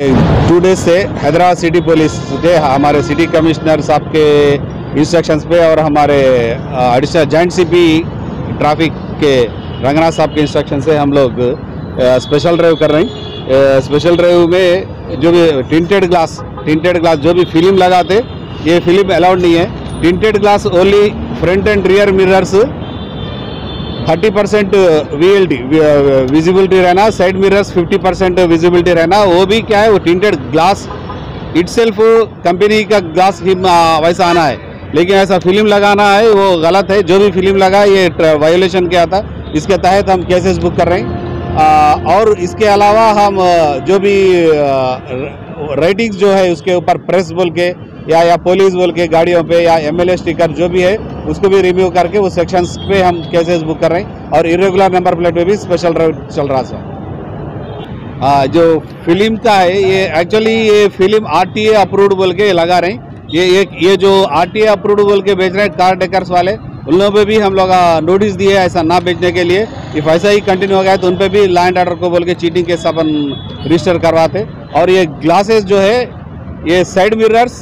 Two days से Hyderabad city police के हमारे सिटी कमिश्नर साहब के इंस्ट्रक्शंस पे और हमारे एडिशनल जॉइंट सीपी ट्रैफ़िक के रंगनाथ साहब के इंस्ट्रक्शन से हम लोग स्पेशल ड्राइव कर रहे हैं। स्पेशल ड्राइव में जो भी टिंटेड ग्लास टिंटेड ग्लास जो भी फ़िल्म लगाते, ये फ़िल्म अलाउड नहीं है। Tinted glass only front and rear mirrors thirty percent we visibility रहना side mirrors fifty percent visibility रहना वो भी क्या है वो टिंटेड ग्लास इट कंपनी का ग्लास ही वैसा आना है। लेकिन ऐसा फ़िल्म लगाना है वो गलत है जो भी फ़िल्म लगा ये वायोलेशन क्या था इसके तहत हम केसेस बुक कर रहे हैं। आ, और इसके अलावा हम जो भी राइटिंग्स जो है उसके ऊपर प्रेस बोल के या या पुलिस बोल के गाड़ियों पे या एमएलए स्टिकर जो भी है उसको भी रिव्यू करके उस सेक्शंस पे हम केसेस बुक कर रहे हैं। और इरेगुलर नंबर प्लेट पे भी स्पेशल ड्राइव चल रहा है हाँ जो फ़िल्म का है, ये एक्चुअली ये फ़िल्म आरटीए अप्रूव्ड बोल के लगा रहे हैं। ये ये ये जो आरटीए अप्रूव्ड बोल के बेच रहे हैं कार डेकर्स वाले उन लोगों पे भी हम लोग नोटिस दिए ऐसा ना बेचने के लिए। इफ़ ऐसा ही कंटिन्यू हो गया तो उन पर भी लैंड ऑर्डर को बोल के चीटिंग केस अपन रजिस्टर करवाते। और ये ग्लासेस जो है, ये साइड मिरर्स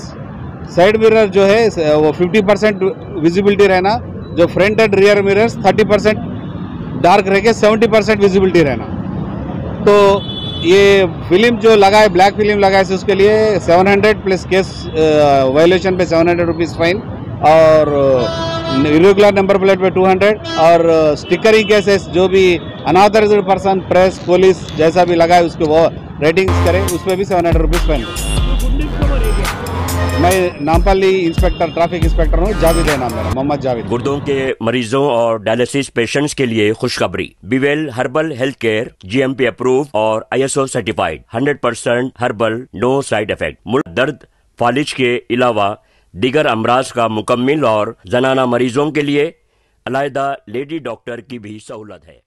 साइड मिरर जो है, वो 50 परसेंट विजिबिलिटी रहना, जो front and rear mirrors 30 percent dark रह के 70 परसेंट विजिबिलिटी रहना। तो ये फ़िल्म जो लगा है ब्लैक फ़िल्म लगा है, उसके लिए 700 प्लस केस वायोलेशन पे 700 हंड्रेड रुपीज़ फाइन और इरेगुलर नंबर प्लेट पे 200 और स्टिकरिंग केसेस जो भी अनऑथराइज पर्सन प्रेस पुलिस जैसा भी लगा है, उसको वो रेटिंग्स करें उस पर भी सेवन हंड्रेड रुपीज़ फाइन मैं नामपल्ली इंस्पेक्टर ट्रैफ़िक इंस्पेक्टर हूँ। जावेद है नाम मेरा मोहम्मद जावेद। गुर्दों के मरीजों और डायलिसिस पेशेंट्स के लिए खुशखबरी। Bevel herbal health care GMP approve और ISO certified 100 percent herbal no side effect. मुल्क दर्द फालिज के अलावा दिगर अमराज का मुकम्मल और जनाना मरीजों के लिए। अलायदा लेडी डॉक्टर की भी सहूलत है।